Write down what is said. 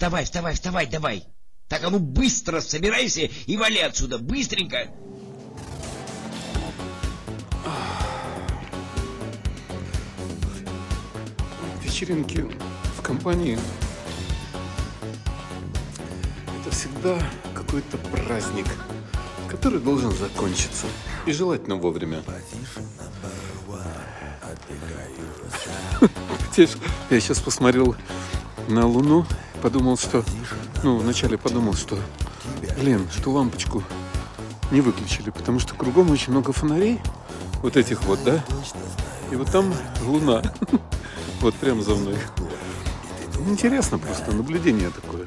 Вставай, вставай, вставай, давай. Так, а ну быстро собирайся и вали отсюда, быстренько. Вечеринки в компании это всегда какой-то праздник, который должен закончиться. И желательно вовремя. Я сейчас посмотрел на Луну, подумал, что... Ну, вначале подумал, что... Блин, что лампочку не выключили, потому что кругом очень много фонарей. Вот этих вот, да? И вот там луна. Вот прям за мной. Интересно просто, наблюдение такое.